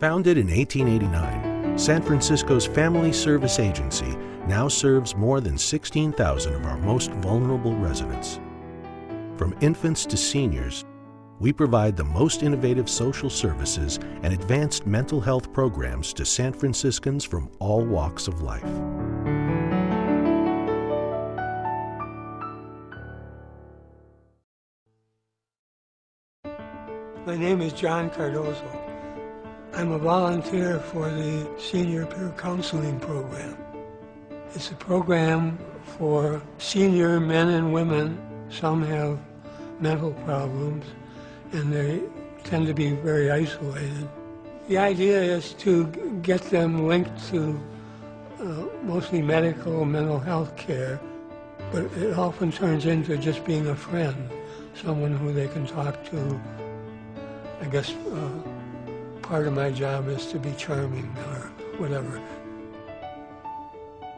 Founded in 1889, San Francisco's Family Service Agency now serves more than 16,000 of our most vulnerable residents. From infants to seniors, we provide the most innovative social services and advanced mental health programs to San Franciscans from all walks of life. My name is John Cardozo. I'm a volunteer for the Senior Peer Counseling Program. It's a program for senior men and women. Some have mental problems and they tend to be very isolated. The idea is to get them linked to uh, mostly medical mental health care, but it often turns into just being a friend, someone who they can talk to I guess uh, part of my job is to be charming or whatever.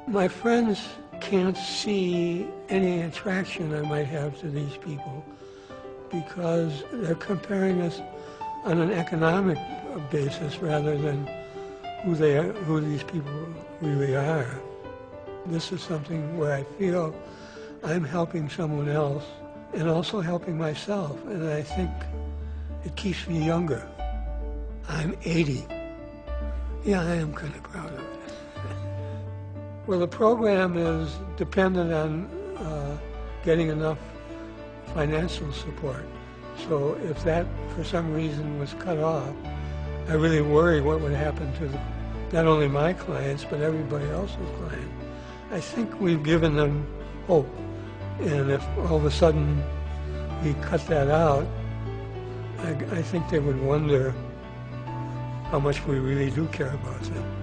My friends can't see any attraction I might have to these people because they're comparing us on an economic basis rather than who they are, who these people really are. This is something where I feel I'm helping someone else and also helping myself, and I think it keeps me younger. I'm 80. Yeah, I am kind of proud of it. well, the program is dependent on uh, getting enough financial support. So if that, for some reason, was cut off, I really worry what would happen to the, not only my clients, but everybody else's clients. I think we've given them hope. And if all of a sudden we cut that out, I, I think they would wonder how much we really do care about them.